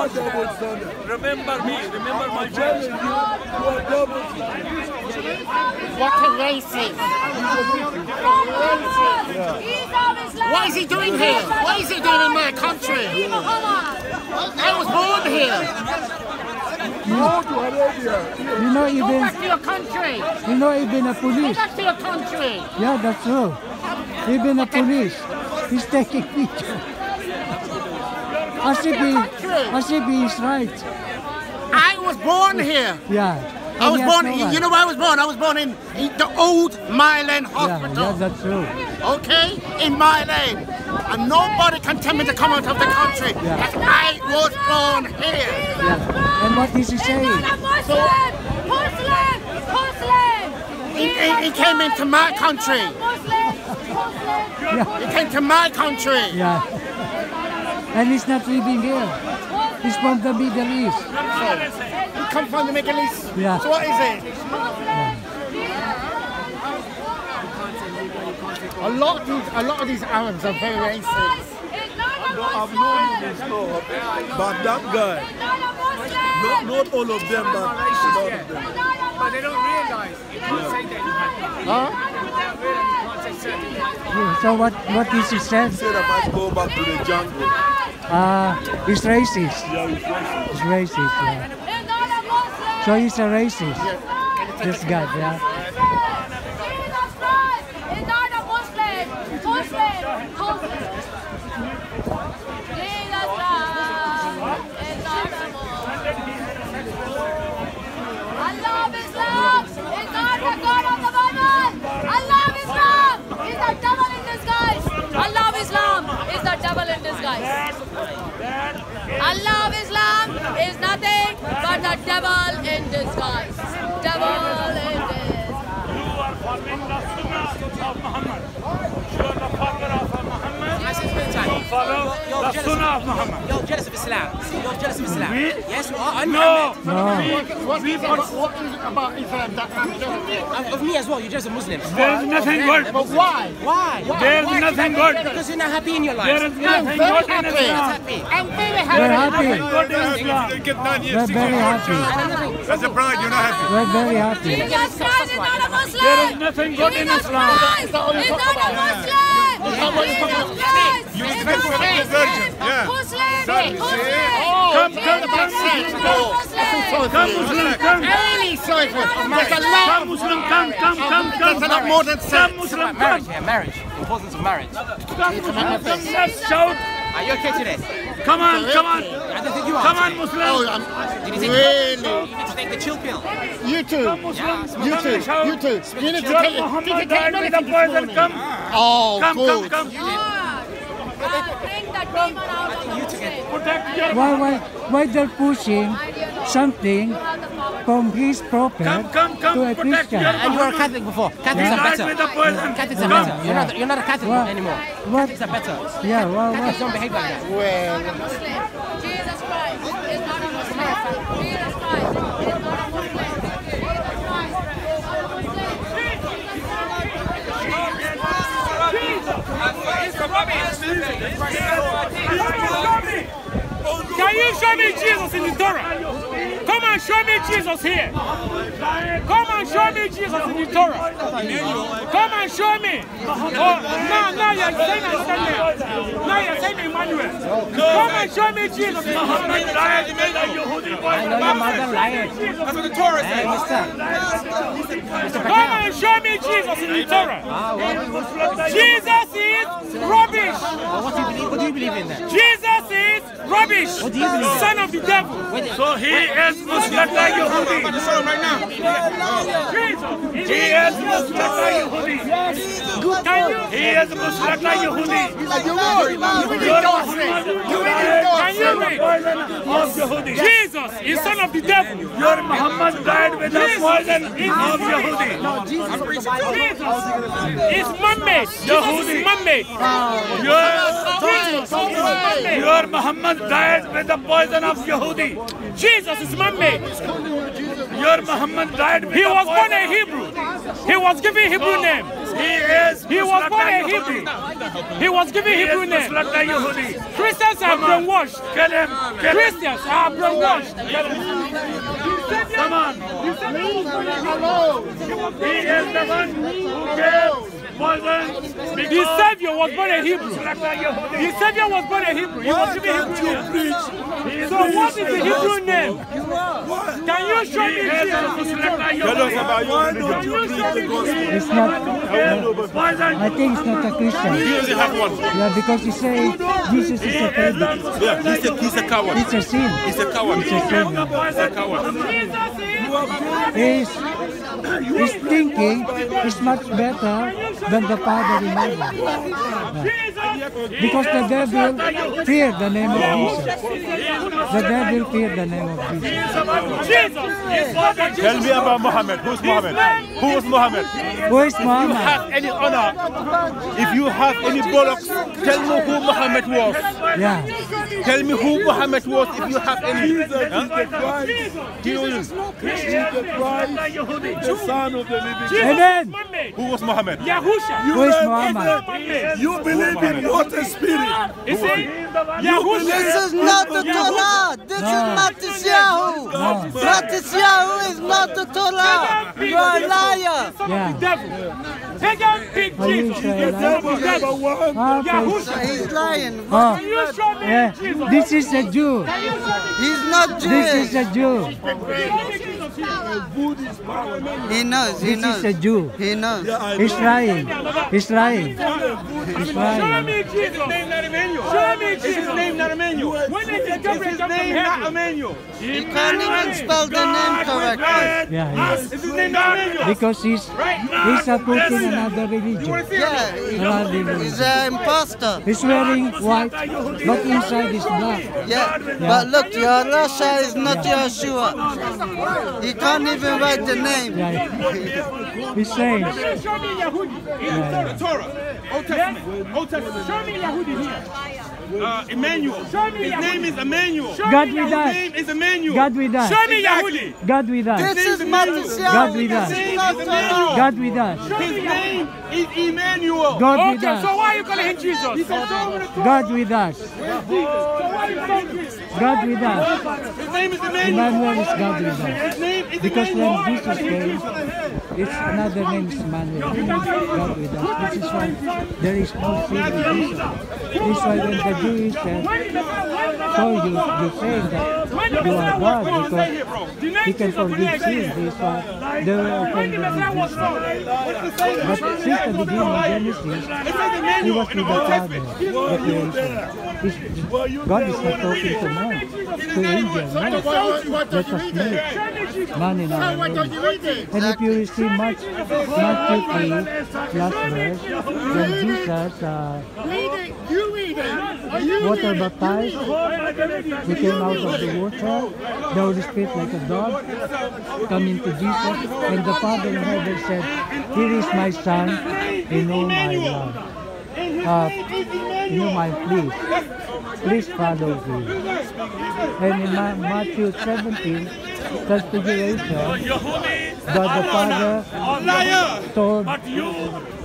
are double standard. Remember me. Remember my I'm telling church. you, you are double standard. What a racist. What is he doing here? What is he doing in my country? I was born here. You go to Arabia. You know, Go even back to your country. you know, even a police. Go back to your country. Yeah, that's true. Even a police, he's taking picture. As if he, as if he is right. I was born here. Yeah. I was born, no you know where I was born? I was born in, in the old Mile End Yeah, Hospital. yeah, that's true. okay? In Mile End. And nobody can tell me to come out of the country. Yeah. Because I was born here. Yeah. And what is he saying? He, he, he came into my country. He came to my country. Yeah. And he's not living here. He's from the Middle East. He come from the Middle East. Yeah. So what is it? A lot of these, a lot of these Arabs are very racist. I've known this law, but that guy, not, not all of them, but a lot of them. But they don't realise you can't say that you have Huh? They don't realise you say certain. Yeah, So what, what is he said? Said I must go back to the jungle. Uh, he's racist. Yeah, he's racist. He's racist, yeah. So he's a racist. This guy, yeah. Islam is the devil in disguise. Allah of Islam is nothing but the devil in disguise. Devil in disguise. You are following the sunnah of Muhammad. You are the. You follow the sunnah of Muhammad. You're jealous of Islam. You're jealous of Islam. Me? Yes, you are. And No. Muhammad. What is, it, what is it about Islam that I'm jealous of? Of me as well. You're jealous of Muslims. There is nothing good. But why? Why? There is nothing good. Because you're not happy in your life. There is nothing good in happy. Islam. happy. I'm very happy. happy. Good in Islam. We're very happy. That's a pride, you're not happy. We're very happy. Jesus Christ is not a Muslim. There is nothing good in Islam. Is not a Muslim. Jesus Christ You is respect not for a the virgin, Muslim. yeah. Muslim. Oh, Muslim. Come, come, come, Jesus Muslim. Muslim. Come, Muslim, come. Really sorry for There's a lot. Come, Muslim, come, come, come, come. There's a lot more than Come, sex. Muslim, Marriage, come. yeah, marriage. The importance of marriage. Come, Muslim, come. Let's shout. Are you okay today? Come on, come on. I don't think you are. Come on, today. Oh, Muslim. I'm Did you take really. You need to take the chill pill. You too. Muslim. You Come too. and shout. You too. You need to Your take it. Did you Muhammad take died with the medicine this poison. morning? Come, Oh, come, come, good. come. Why, why, why they're pushing something from his prophet Come, come, come, to a Christian? your- And you were Catholic before. Catholics He are died better. with the. Catholics are Come. better. You're not, you're not a Catholic What? anymore. What? Catholics are better. Yeah, well, Catholics what? don't behave like that. Well, Muslim. Jesus Christ is not a Muslim. Jesus Christ is not a Muslim. Jesus Christ is not a Muslim. Can you show me Jesus in the Torah? Come and show me Jesus here. Come and show me Jesus in the Torah. Come and show me. Oh, now, now you're saying I said Now you're saying Emmanuel. Come and show me Jesus. Muhammad died with a Yehudi I know your mother lied. That's what the Torah Hey, mister. Mr. Come Patel. and show me Jesus in the Torah. Ah, what, Jesus is rubbish. what, do you believe, what do you believe in then? Jesus is rubbish. What do you believe? Son of the devil. So he is Muslata Yehudi. Jesus. He is Muslata Yehudi. He is Muslata Yehudi. You? Of Yehudi. Jesus is son of the devil. Your Muhammad died with the poison of Yehudi. Jesus is man-made. Is man-made. Your. Your Muhammad died with the poison of Yehudi. Jesus is man-made. Your Muhammad died with He was born a Hebrew. He was given Hebrew name. He is. He was born a Hebrew. He was given Hebrew name. Christians are brainwashed. Kill him. Kill him. Christians are brainwashed. Come on. He is the one who gave Moses The Savior was born a Hebrew. The Savior was born a Hebrew. He was Why given Hebrew name. preach? So what is the Hebrew name? Can you show me Jesus? Tell us about Why don't you preach the gospel? It's not, uh, I think it's not a Christian. He doesn't have one. Yeah, because he say Jesus is a traitor. Yeah, he's a, he's a coward. It's a sin. He's a coward. It's a sin. He's a coward. His, his thinking is much better than the Father in heaven. Yeah. Because the devil fear the name of Jesus. The devil fear the name of Jesus. Jesus is what the Tell me about Muhammad. Who's Muhammad? Who was Muhammad? Who is Muhammad? If you Have any honor? If you have any bollocks, tell me who Muhammad was. Yeah. Tell me who Muhammad was if you have any. Jesus is Huh? the Christ. Do you know him? He is the Christ, the Son of the living God. Amen. Who was Muhammad? Yahusha. Who is have Muhammad? You believe in water spirit. You see? Yahusha. This is not the Torah. This is Matisyahu. Matisyahu is not the Torah. You are a liar. Son Yeah. of the devil. Pagan big Are you Jesus. Israelite? Son the devil. One. Ah, praise- Yahusha. He's lying. Oh, Can you show me yeah. Jesus? This is a Jew. He's not Jewish. This is a Jew. He knows. He This is a Jew. He knows. He's lying. He's lying. He's Show lying. me Jesus. Show me Jesus. His name not Emmanuel. When did the Gabriel come from heaven? Emmanuel. He can't even spell the name correctly. Yeah, yeah. Is his name not Emmanuel? Because he's he's supporting another religion. Yeah, Another he's an imposter. He's wearing white, but inside is black. Yeah, but look, your Russia is not Yeshua. He can't even write the name. Yeah. He's saying, Show me Yahudi. yeah, Torah. Old Testament. Old Testament. Show me Yahudi here. Uh, Emmanuel. Show me His Yahudi. name is Emmanuel. Show God with us. His name is Emmanuel. God with us. Show me Yahudi. God with us. This is Matisyahu. God with us. is not Torah. God with us. His name is Emmanuel. God with us. Okay, so why are you calling him Jesus? God with us. God with us. His name is Emmanuel. Emmanuel is God with us. His name is Because Emmanuel. when Jesus came, it's another name is Emmanuel. God with us. This is why there is no sin with Jesus. This is why when the Jews said, so you, you're that you are God because he can forgive sin. This is why they were offended with Jesus. But since the beginning, Genesis, he was with the Father, the creation. God is not talking to man, to angels. No. Let us make man in our image. And if you receive much, Matthew 3, last verse, when Jesus uh, water baptized, he came out of the water, the Holy Spirit like a dog, come into Jesus, and the Father in heaven said, Here is my Son, in whom I love. Uh, in whom I please. Please follow me. And in Ma- Matthew 17, transfiguration, but the Father told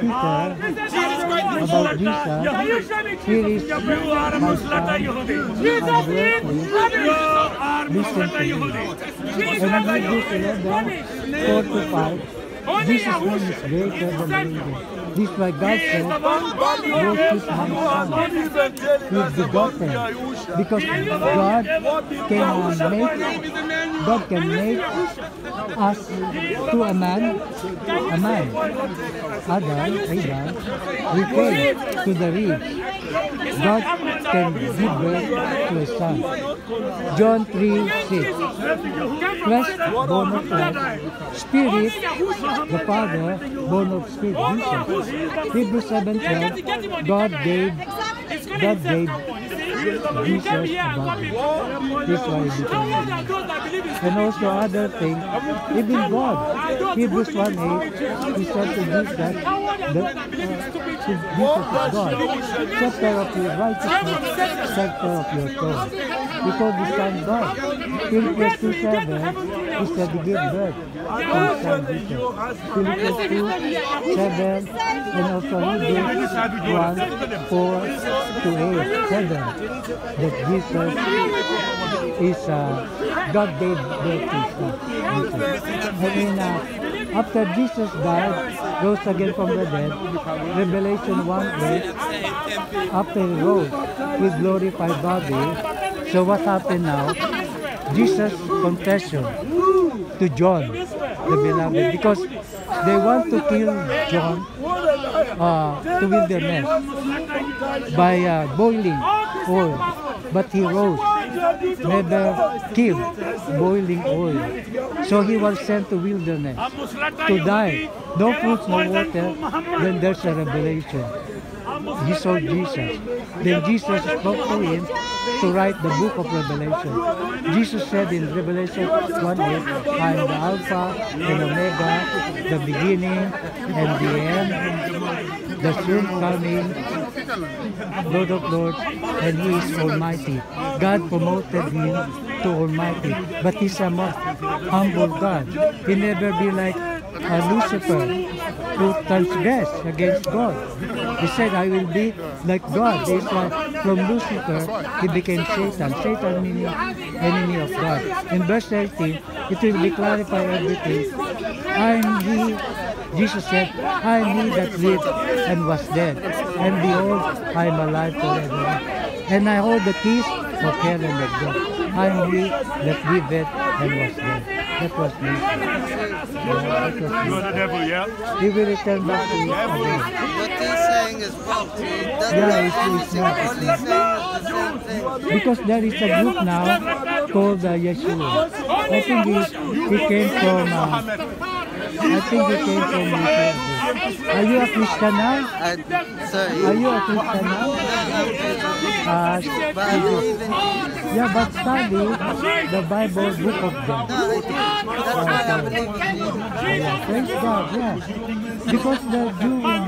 Peter about Jesus, here is my son, I'm Listen to me. And in Hebrews 11, 4 to 5, Jesus' name is greater than the angels. This is why God said, is my son, who is begotten. Because God can make, God can make us to a man, a man. Adam, Adam, we came to the rib. God can give birth to a son. John 3, 6. Flesh born of flesh, spirit, the Father born of spirit, Jesus. Hebrews 7, 12, God gave, God gave Jesus a body. This is why he became man. And also other things, even God, Hebrews 1, 8, he said to Jesus. that, that uh, Jesus is God, scepter of your righteousness, scepter of your throne. He told the Son God. Philippians 2, 7, He he birth to his son Jesus. Philippians 2, 7, and also Hebrews 1, 4 to 8, 7, that Jesus is, uh, God gave birth to Jesus. In, uh, after Jesus died, rose again from the dead, Revelation 1, 8, after he rose with glorified body, so what happened now? Jesus' confession to John, the beloved, because they want to kill John uh, to wilderness by uh, boiling oil, but he rose, never killed boiling oil. So he was sent to wilderness to die. No food, no water. Then there's a revelation. He saw Jesus. Then Jesus spoke to him to write the book of Revelation. Jesus said in Revelation 1 8, I am the Alpha and Omega, the beginning and the end, the soon coming Lord of Lords, and He is Almighty. God promoted Him to Almighty, but He's a humble God. He never be like a Lucifer who transgress against God. He said, I will be like God. It's like from Lucifer, he became Satan. Satan meaning enemy of God. In verse 18, it will be clarified everything. I am he, Jesus said, I am he that lived and was dead. And behold, I am alive forever. And I hold the keys of hell and death. I am he that lived and was dead. That was me. Me. You're the devil, yeah? He will return back to you. What he's saying is wrong. Yeah, it's- it's not- it's not. the. Because there is a group now called uh, Yeshua. I think he, he came from, uh, I think he came from Israel. Are you a Christian now? Sorry. Are you a Christian now? Uh, believe yeah, but study the Bible book of do. That's why Yeah, praise God, yeah. Because the Jew will.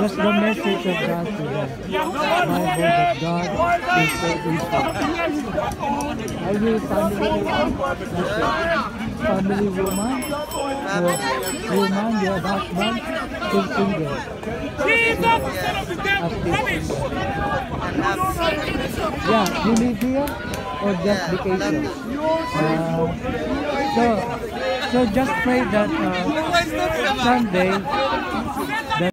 That's the message of God to them. Bible that God will save Israel. You family family woman? Or woman, your husband, still single. Yeah, you live here or just vacation? Uh, so, so just pray that uh, Sunday